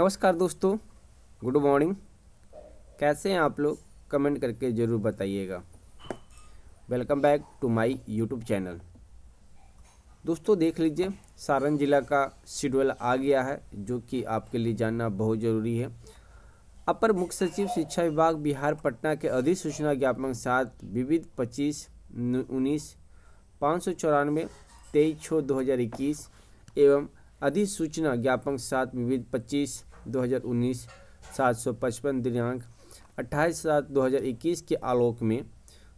नमस्कार दोस्तों, good morning. कैसे हैं आप लोग? कमेंट करके ज़रूर बताइएगा। Welcome back to my YouTube channel. दोस्तों, देख लीजिए, सारण जिला का शेड्यूल आ गया है, जो कि आपके लिए जानना बहुत ज़रूरी है। अपर मुख्य सचिव, शिक्षा विभाग, बिहार, पटना के अधिसूचना ज्ञापन सात, विविध पच्चीस उन्नीस, पाँच सौ चौरानवे, तेईस छः दो हज़ार इक्कीस, एवं अधिसूचना ज्ञापन सात, विविध पच्चीस दो हज़ार उन्नीस, सात सौ पचपन दिनांक अट्ठाईस सात दो हज़ार इक्कीस के आलोक में,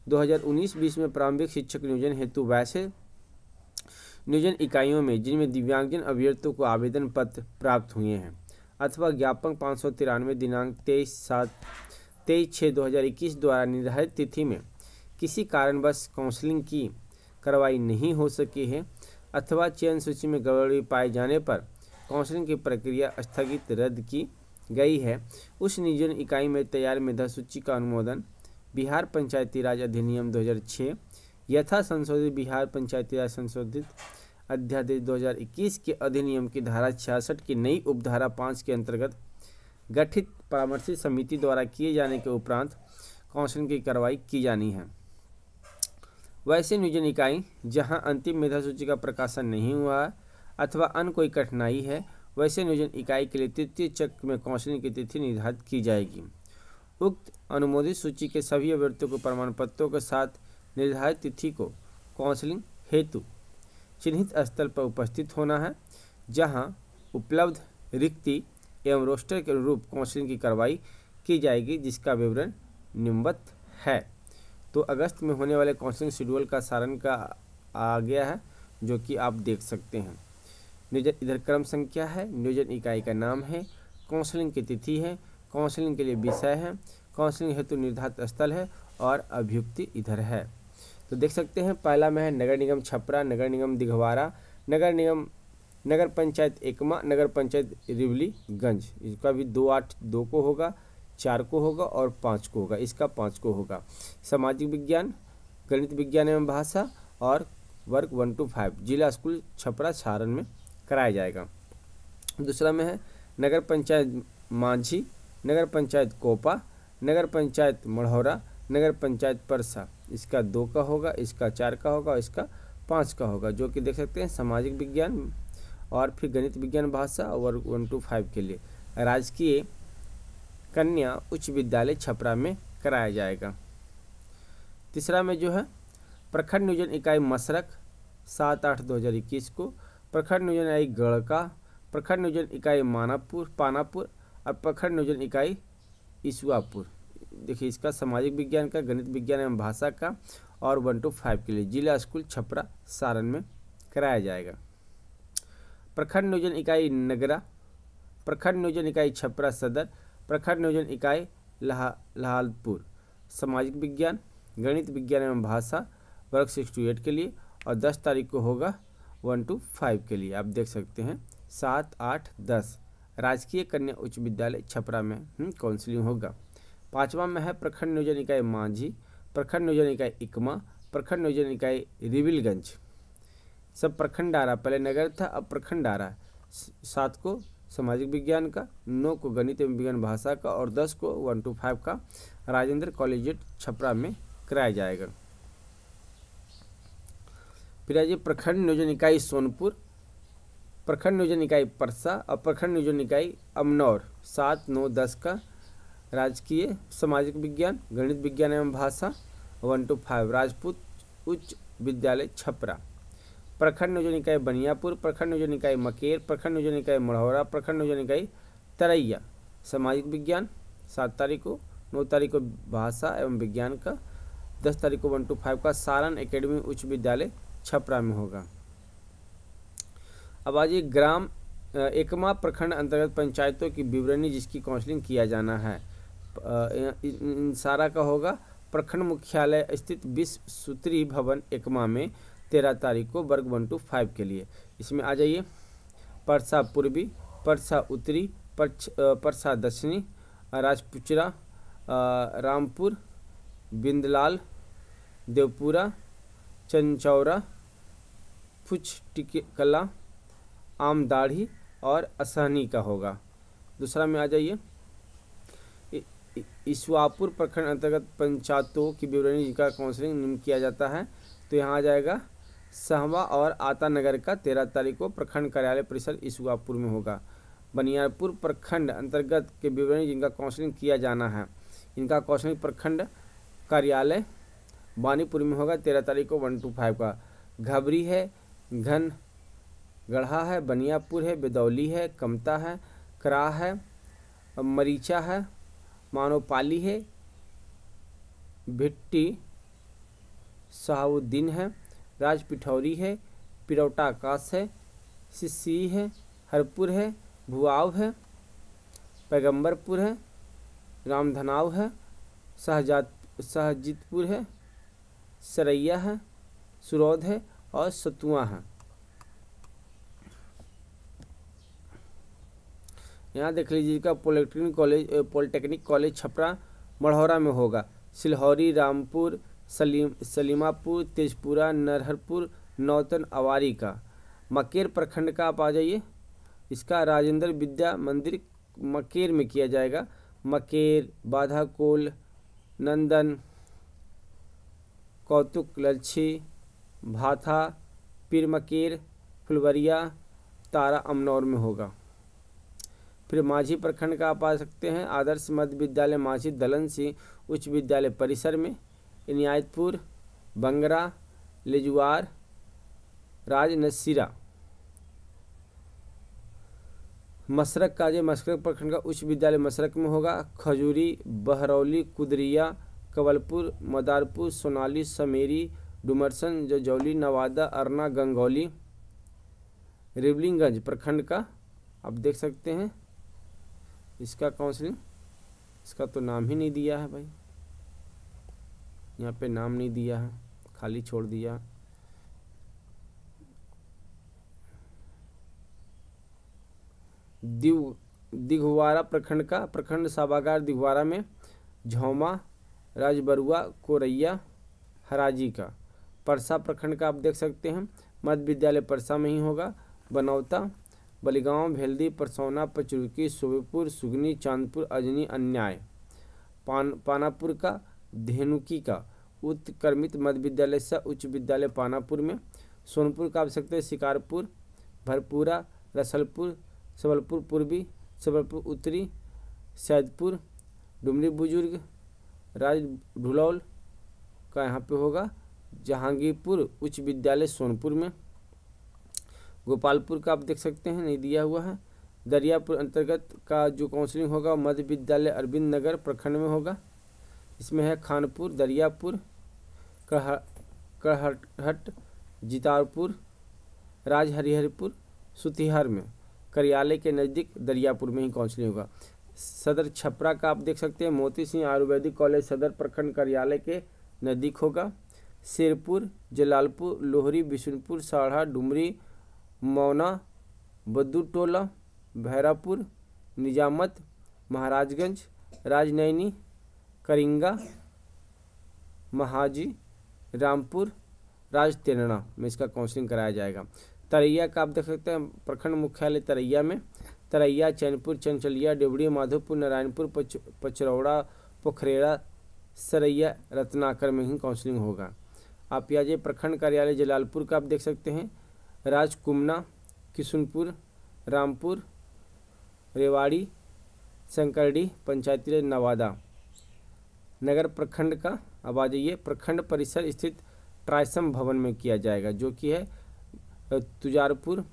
दो हज़ार उन्नीस बीस में प्रारंभिक शिक्षक नियोजन हेतु वैसे नियोजन इकाइयों में, जिनमें दिव्यांगजन अभ्यर्थियों को आवेदन पत्र प्राप्त हुए हैं, अथवा ज्ञापन पाँच सौ तिरानवे दिनांक तेईस सात, तेईस छः दो हज़ार इक्कीस द्वारा निर्धारित तिथि में किसी कारणवश काउंसलिंग की कार्रवाई नहीं हो सकी है, अथवा चयन सूची में गड़बड़ी पाए जाने पर काउंसलिंग की प्रक्रिया स्थगित रद्द की गई है। उस नियोजन इकाई में तैयार मेधा सूची का अनुमोदन बिहार पंचायती राज अधिनियम 2006 यथा संशोधित बिहार पंचायती राज संशोधित अध्यादेश 2021 के अधिनियम की धारा छियासठ की नई उपधारा पाँच के अंतर्गत गठित परामर्शी समिति द्वारा किए जाने के उपरांत काउंसलिंग की कार्रवाई की जानी है। वैसे नियोजन इकाई, जहाँ अंतिम मेधा सूची का प्रकाशन नहीं हुआ अथवा अन्य कोई कठिनाई है, वैसे नियोजन इकाई के लिए तृतीय चक्र में काउंसलिंग की तिथि निर्धारित की जाएगी। उक्त अनुमोदित सूची के सभी अभ्यर्थियों को प्रमाण पत्रों के साथ निर्धारित तिथि को काउंसलिंग हेतु चिन्हित स्थल पर उपस्थित होना है, जहाँ उपलब्ध रिक्ति एवं रोस्टर के अनुरूप काउंसलिंग की कार्रवाई की जाएगी, जिसका विवरण निम्बत है। तो अगस्त में होने वाले काउंसलिंग शेड्यूल का सारण का आ गया है, जो कि आप देख सकते हैं। नियोजन इधर क्रम संख्या है, नियोजन इकाई का नाम है, काउंसलिंग की तिथि है, काउंसलिंग के लिए विषय है, काउंसलिंग हेतु निर्धारित स्थल है और अभियुक्ति इधर है। तो देख सकते हैं, पहला में है नगर निगम छपरा, नगर निगम दिघवारा, नगर निगम, नगर पंचायत एकमा, नगर पंचायत रिवलीगंज। इसका भी दो आठ, दो को होगा, चार को होगा और पाँच को होगा। इसका पाँच को होगा। सामाजिक विज्ञान, गणित विज्ञान एवं भाषा और वर्ग वन टू फाइव। जिला स्कूल छपरा, सारण में कराया जाएगा। दूसरा में है, नगर पंचायत मांझी, नगर पंचायत कोपा, नगर पंचायत मढ़ौरा, नगर पंचायत परसा। इसका दो का होगा, इसका चार का होगा इसका पाँच का होगा, जो कि देख सकते हैं सामाजिक विज्ञान और फिर गणित विज्ञान भाषा और वन टू फाइव के लिए। राजकीय कन्या उच्च विद्यालय छपरा में कराया जाएगा। तीसरा में जो है, प्रखंड नियोजन इकाई मसरक, सात आठ दो हज़ार इक्कीस को प्रखंड नियोजन इकाई गढ़का, प्रखंड नियोजन इकाई मानापुर, पानापुर और प्रखंड नियोजन इकाई ईसुआपुर। देखिए, इसका सामाजिक विज्ञान का, गणित विज्ञान एवं भाषा का और वन टू फाइव के लिए जिला स्कूल छपरा, सारण में कराया जाएगा। प्रखंड नियोजन इकाई नगरा, प्रखंड नियोजन इकाई छपरा सदर, प्रखंड नियोजन इकाई लहा सामाजिक विज्ञान, गणित विज्ञान एवं भाषा वर्ग सिक्स टू एट के लिए और दस तारीख को होगा वन टू फाइव के लिए। आप देख सकते हैं, सात, आठ, दस। राजकीय कन्या उच्च विद्यालय छपरा में काउंसलिंग होगा। पाँचवा में है प्रखंड नियोजन इकाई मांझी, प्रखंड नियोजन इकाई इकमा, प्रखंड नियोजन इकाई रिविलगंज। सब प्रखंड आ रहा पहले नगर था, अब प्रखंड आ रहा है सात को सामाजिक विज्ञान का, नौ को गणित एवं विज्ञान भाषा का, और दस को वन टू फाइव का राजेंद्र कॉलेजिएट छपरा में कराया जाएगा। फिर आइए प्रखंड नियोजन इकाई सोनपुर, प्रखंड नियोजन इकाई परसा और प्रखंड नियोजन इकाई अमनौर। सात, नौ, दस का राजकीय सामाजिक विज्ञान, गणित विज्ञान एवं भाषा, वन टू फाइव, राजपूत उच्च विद्यालय छपरा। प्रखंड नियोजन इकाई बनियापुर, प्रखंड नियोजन इकाई मकेर, प्रखंड नियोजन इकाई मढ़ौरा, प्रखंड नियोजन इकाई तरैया। सामाजिक विज्ञान, सात तारीख को नौ तारीख को भाषा एवं विज्ञान का, दस तारीख को वन टू फाइव का सारण एकेडमी उच्च विद्यालय छपरा में होगा। अब आज ग्राम एकमा प्रखंड अंतर्गत पंचायतों की विवरणी जिसकी काउंसलिंग किया जाना है। इन सारा का होगा। प्रखंड मुख्यालय स्थित विश्व सूत्री भवन एकमा में तेरह तारीख को वर्ग वन टू फाइव के लिए। इसमें आ जाइए। परसा पूर्वी, परसा उत्तरी परसा दक्षिणी, राजपुचरा रामपुर, बिंदलाल, देवपुरा, चंचौरा फुच टिकला आम दाढ़ी और असहनी का होगा। दूसरा में आ जाइए। ईश्वापुर प्रखंड अंतर्गत पंचायतों की विवरणी जिनका काउंसलिंग निम्न किया जाता है। तो यहाँ आ जाएगा। सहवा और आता नगर का तेरह तारीख को प्रखंड कार्यालय परिसर ईश्वापुर में होगा। बनियारपुर प्रखंड अंतर्गत के विवरणी जिनका काउंसलिंग किया जाना है, इनका काउंसलिंग प्रखंड कार्यालय बानीपुर में होगा, तेरह तारीख को वन टू फाइव का। घबरी है घन गढ़ा है, बनियापुर है, बेदौली है, कमता है, करा है, मरीचा है, मानोपाली है, भिट्टी सहाउद्दीन है, राजपिठौरी है, पिरौटा आकाश है, सिस्सी है, हरपुर है, भुआव है, पैगंबरपुर है, रामधनाव है सहजाद सहजीतपुर है, सरैया है, सुरौद है और सतुआ है यहाँ देख लीजिए का polytechnic college polytechnic college Chhapra Marhaura में होगा। सिलहौरी, रामपुर, सलीम, सलीमापुर, तेजपुरा, नरहरपुर, नौतन, अवारी का। मकेर प्रखंड का आप आ जाइए। इसका राजेंद्र विद्या मंदिर मकेर में किया जाएगा। मकेर, बाधाकोल, नंदन, कौतुक लच्छी भाथा, पीर मकेर, फुलवरिया, तारा अमनौर में होगा। फिर माझी प्रखंड का आप आ सकते हैं। आदर्श मध्य विद्यालय माझी दलन सिंह उच्च विद्यालय परिसर में। इनायतपुर बंगरा, लेजुआर, राजनसीरा। मशरक का मशरक प्रखंड का उच्च विद्यालय मशरक में होगा। खजूरी, बहरौली, कुदरिया, कवलपुर, मदारपुर, सोनाली, समेरी डुमरसन जजौली नवादा, अरना, गंगौली, रिवलिंगंज प्रखंड का, आप देख सकते हैं। इसका काउंसलिंग इसका तो नाम ही नहीं दिया है भाई। यहाँ पे नाम नहीं दिया है, खाली छोड़ दिया। दिव, दिघवारा प्रखंड का, प्रखंड सभागार दिघवारा में झौमा राजबरुआ, कोरैया, हराजी का। परसा प्रखंड का आप देख सकते हैं। मध्य विद्यालय परसा में ही होगा। बनौता, बलिगांव, भेल्दी, परसौना, पचरुकी, सुबेपुर, सुगनी, चांदपुर, अजनी, अन्याय। पान, पानापुर का, धेनुकी का। उत्क्रमित मध्य विद्यालय से उच्च विद्यालय पानापुर में। सोनपुर का आप सकते हैं शिकारपुर भरपूरा, रसलपुर, सबलपुर पूर्वी, सबलपुर उत्तरी, सैदपुर, डुमरी बुज़ुर्ग, राज ढुलौल का यहाँ पे होगा। जहांगीरपुर उच्च विद्यालय सोनपुर में। गोपालपुर का आप देख सकते हैं, नहीं दिया हुआ है। दरियापुर अंतर्गत का जो काउंसलिंग होगा मध्य विद्यालय अरविंद नगर प्रखंड में होगा। इसमें है खानपुर, दरियापुर कड़हट जितारपुर, राजहरिहरपुर, सुतिहार में। कार्यालय के नज़दीक दरियापुर में ही काउंसलिंग होगा। सदर छपरा का आप देख सकते हैं, मोती सिंह आयुर्वेदिक कॉलेज सदर प्रखंड कार्यालय के नज़दीक होगा। शेरपुर, जलालपुर, लोहरी, बिशुनपुर, साढ़ा, डुमरी, मौना, बद्दूटोला भैरापुर निजामत, महाराजगंज, राजनैनी, करिंगा, महाजी, रामपुर राज तेरणा में इसका काउंसलिंग कराया जाएगा। तरैया का आप देख सकते हैं, प्रखंड मुख्यालय तरैया में। तरैया, चैनपुर, चंचलिया डेवड़ी माधोपुर, नारायणपुर, पच, पचरौड़ा, पोखरेड़ा, सरैया, रत्नाकर में ही काउंसलिंग होगा। आप या प्रखंड कार्यालय जलालपुर का आप देख सकते हैं। राजकुमना, किशुनपुर, रामपुर, रेवाड़ी, शंकरडी, पंचायती नवादा। नगर प्रखंड का अब आ जाइए प्रखंड परिसर स्थित ट्राइसम भवन में किया जाएगा, जो कि है तुजारपुर,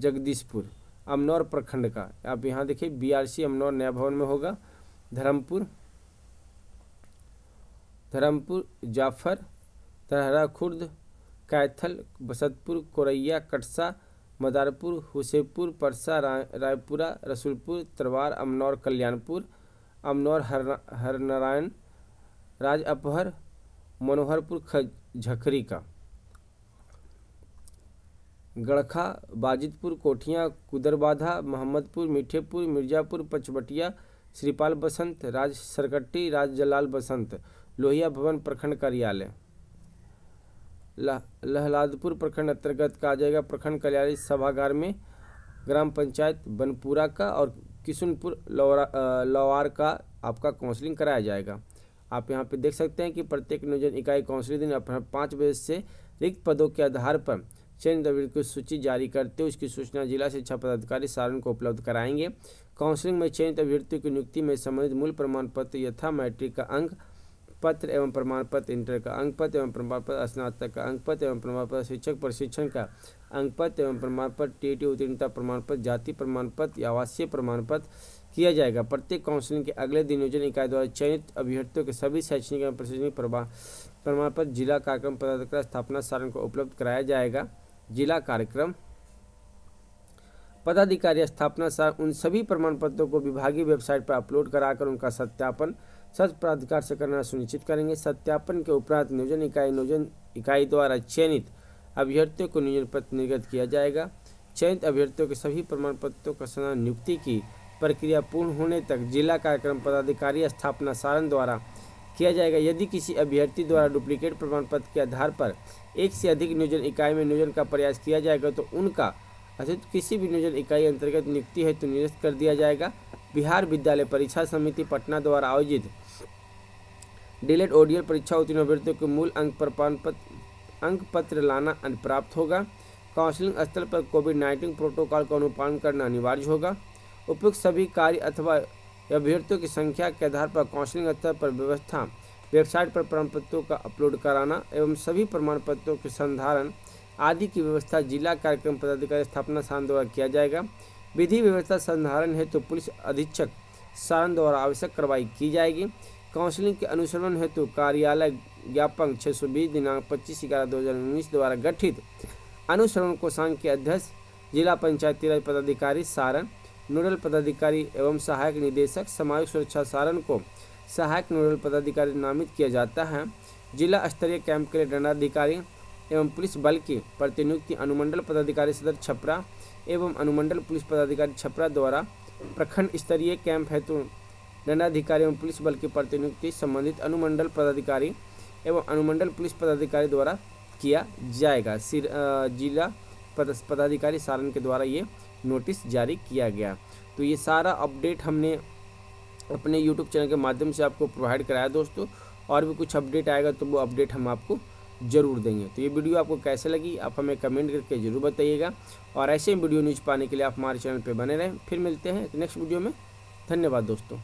जगदीशपुर, अमनौर प्रखंड का। आप यहाँ देखिए, बीआरसी अमनौर नया भवन में होगा। धर्मपुर धर्मपुर, जाफ़र तरहरा खुर्द, कैथल, बसतपुर, कोरैया, कटसा, मदारपुर हुसैपुर परसा रायपुरा, रसुलपुर, तरवार, अमनौर, कल्याणपुर, अमनौर हर हरनारायण, राज अपहर, मनोहरपुर झखरी का गड़खा बाजितपुर, कोठियाँ, कुदरबाधा, मोहम्मदपुर, मीठेपुर, मिर्जापुर पचबटिया श्रीपाल बसंत, राज सरकट्टी, राज जलाल बसंत, लोहिया भवन प्रखंड कार्यालय। लहलादपुर प्रखंड अंतर्गत का आ जाएगा प्रखंड कल्याणी सभागार में ग्राम पंचायत बनपुरा का और किशनपुर लौवार का आपका काउंसलिंग कराया जाएगा। आप यहाँ पे देख सकते हैं कि प्रत्येक नियोजन इकाई काउंसलिंग दिन अपना पाँच बजे से रिक्त पदों के आधार पर चयनित अभ्यर्थी की सूची जारी करते हुए उसकी सूचना जिला शिक्षा पदाधिकारी सारण को उपलब्ध कराएँगे। काउंसलिंग में चयनित अभ्यर्थियों की नियुक्ति में संबंधित मूल प्रमाण पत्र यथा मैट्रिक का अंक पत्र एवं प्रमाण पत्र इंटर का, अंक पत्र एवं प्रमाण पत्र स्नातक का, अंक पत्र एवं प्रमाण पत्र शिक्षक प्रशिक्षण का, अंक पत्र एवं प्रमाण पत्र टी टी उत्तीर्णता प्रमाण पत्र जाति प्रमाण पत्र आवासीय प्रमाण पत्र किया जाएगा। प्रत्येक काउंसिलिंग के अगले दिन नियोजन इकाई द्वारा चयनित अभ्यर्थियों के सभी शैक्षणिक एवं प्रशासनिक प्रमाण पत्र जिला कार्यक्रम पदाधिकार स्थापना सारण को उपलब्ध कराया जाएगा। जिला कार्यक्रम पदाधिकारी स्थापना सार उन सभी प्रमाण पत्रों को विभागीय वेबसाइट पर अपलोड कराकर उनका सत्यापन सच प्राधिकार से करना सुनिश्चित करेंगे। सत्यापन के उपरांत नियोजन इकाई नियोजन इकाई द्वारा चयनित अभ्यर्थियों को नियोजन पत्र निर्गत किया जाएगा। चयनित अभ्यर्थियों के सभी प्रमाण पत्रों का समान नियुक्ति की प्रक्रिया पूर्ण होने तक जिला कार्यक्रम पदाधिकारी स्थापना सारण द्वारा किया जाएगा। यदि किसी अभ्यर्थी द्वारा डुप्लीकेट प्रमाण पत्र के आधार पर एक से अधिक नियोजन इकाई में नियोजन का प्रयास किया जाएगा तो उनका अतिरिक्त किसी भी नियोजन इकाई अंतर्गत नियुक्ति है तो निरस्त कर दिया जाएगा। बिहार विद्यालय परीक्षा समिति पटना द्वारा आयोजित डिलेट ओडियल परीक्षा उत्तीर्ण अभ्यर्थियों के मूल अंक प्रमाण पत्र अंक पत्र लाना प्राप्त होगा। काउंसलिंग स्थल पर कोविड नाइन्टीन प्रोटोकॉल का अनुपालन करना अनिवार्य होगा। उपयुक्त सभी कार्य अथवा अभ्यर्थियों की संख्या के आधार पर काउंसलिंग स्तर पर व्यवस्था, वेबसाइट पर प्रमाण पत्रों का अपलोड कराना एवं सभी प्रमाण पत्रों के संधारण आदि की व्यवस्था जिला कार्यक्रम पदाधिकारी स्थापना स्थान द्वारा किया जाएगा। विधि व्यवस्था संधारण हेतु तो पुलिस अधीक्षक सारण द्वारा आवश्यक कार्रवाई की जाएगी। काउंसलिंग के अनुसरण हेतु कार्यालय ज्ञापन छः सौ बीस दिनांक पच्चीस ग्यारह दो हज़ार उन्नीस द्वारा गठित। अनुसरण कोषांग के अध्यक्ष, जिला पंचायती राज पदाधिकारी सारण, नोडल पदाधिकारी एवं सहायक निदेशक सामाजिक सुरक्षा सारण को सहायक नोडल पदाधिकारी नामित किया जाता है। जिला स्तरीय कैंप के लिए दंडाधिकारी एवं पुलिस बल की प्रतिनियुक्ति अनुमंडल पदाधिकारी सदर छपरा एवं अनुमंडल पुलिस पदाधिकारी छपरा द्वारा प्रखंड स्तरीय कैंप हेतु दंडाधिकारी एवं पुलिस बल की प्रतिनियुक्ति संबंधित अनुमंडल पदाधिकारी एवं अनुमंडल पुलिस पदाधिकारी द्वारा किया जाएगा। सिर जिला पदाधिकारी सारण के द्वारा ये नोटिस जारी किया गया। तो ये सारा अपडेट हमने अपने यूट्यूब चैनल के माध्यम से आपको प्रोवाइड कराया। दोस्तों, और भी कुछ अपडेट आएगा तो वो अपडेट हम आपको ज़रूर देंगे। तो ये वीडियो आपको कैसे लगी, आप हमें कमेंट करके ज़रूर बताइएगा। और ऐसे ही वीडियो न्यूज़ पाने के लिए आप हमारे चैनल पर बने रहें। फिर मिलते हैं नेक्स्ट वीडियो में। धन्यवाद दोस्तों।